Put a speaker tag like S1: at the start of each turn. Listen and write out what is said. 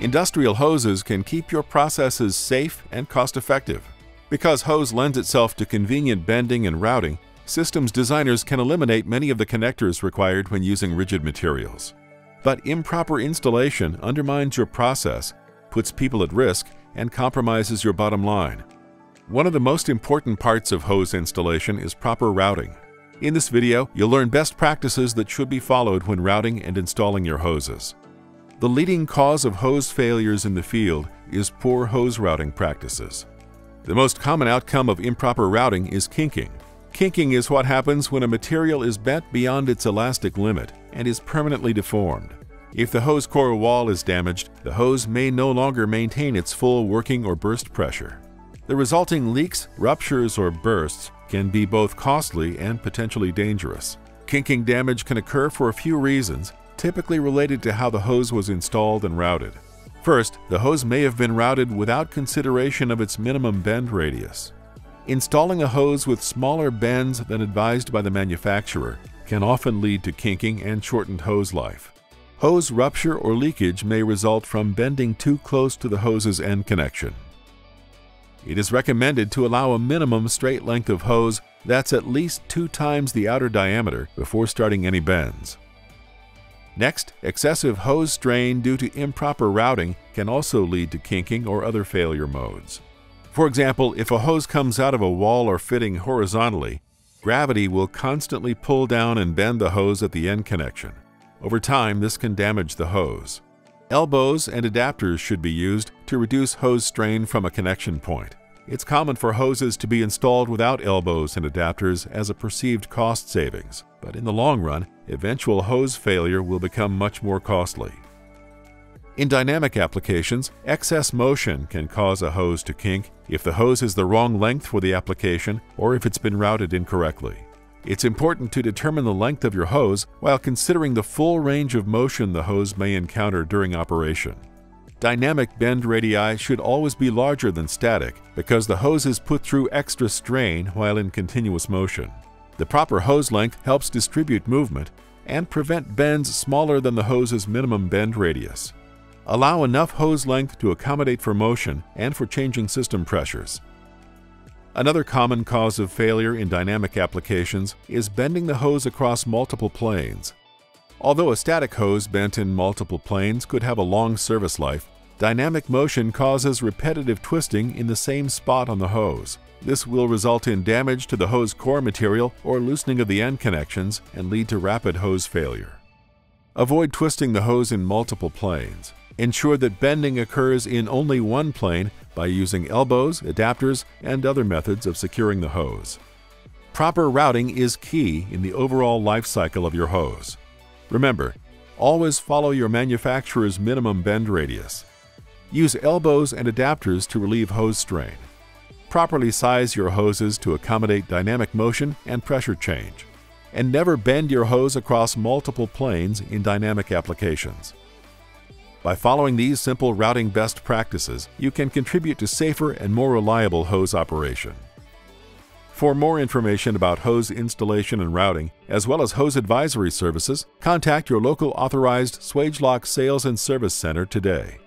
S1: Industrial hoses can keep your processes safe and cost-effective. Because hose lends itself to convenient bending and routing, systems designers can eliminate many of the connectors required when using rigid materials. But improper installation undermines your process, puts people at risk, and compromises your bottom line. One of the most important parts of hose installation is proper routing. In this video, you'll learn best practices that should be followed when routing and installing your hoses. The leading cause of hose failures in the field is poor hose routing practices. The most common outcome of improper routing is kinking. Kinking is what happens when a material is bent beyond its elastic limit and is permanently deformed. If the hose core wall is damaged, the hose may no longer maintain its full working or burst pressure. The resulting leaks, ruptures, or bursts can be both costly and potentially dangerous. Kinking damage can occur for a few reasons, typically related to how the hose was installed and routed. First, the hose may have been routed without consideration of its minimum bend radius. Installing a hose with smaller bends than advised by the manufacturer can often lead to kinking and shortened hose life. Hose rupture or leakage may result from bending too close to the hose's end connection. It is recommended to allow a minimum straight length of hose that's at least two times the outer diameter before starting any bends. Next, excessive hose strain due to improper routing can also lead to kinking or other failure modes. For example, if a hose comes out of a wall or fitting horizontally, gravity will constantly pull down and bend the hose at the end connection. Over time, this can damage the hose. Elbows and adapters should be used to reduce hose strain from a connection point. It's common for hoses to be installed without elbows and adapters as a perceived cost savings, but in the long run, eventual hose failure will become much more costly. In dynamic applications, excess motion can cause a hose to kink if the hose is the wrong length for the application or if it's been routed incorrectly. It's important to determine the length of your hose while considering the full range of motion the hose may encounter during operation. Dynamic bend radii should always be larger than static because the hoses put through extra strain while in continuous motion. The proper hose length helps distribute movement and prevent bends smaller than the hose's minimum bend radius. Allow enough hose length to accommodate for motion and for changing system pressures. Another common cause of failure in dynamic applications is bending the hose across multiple planes. Although a static hose bent in multiple planes could have a long service life, dynamic motion causes repetitive twisting in the same spot on the hose. This will result in damage to the hose core material or loosening of the end connections and lead to rapid hose failure. Avoid twisting the hose in multiple planes. Ensure that bending occurs in only one plane by using elbows, adapters, and other methods of securing the hose. Proper routing is key in the overall life cycle of your hose. Remember, always follow your manufacturer's minimum bend radius. Use elbows and adapters to relieve hose strain. Properly size your hoses to accommodate dynamic motion and pressure change. And never bend your hose across multiple planes in dynamic applications. By following these simple routing best practices, you can contribute to safer and more reliable hose operation. For more information about hose installation and routing, as well as hose advisory services, contact your local authorized Swagelok Sales and Service Center today.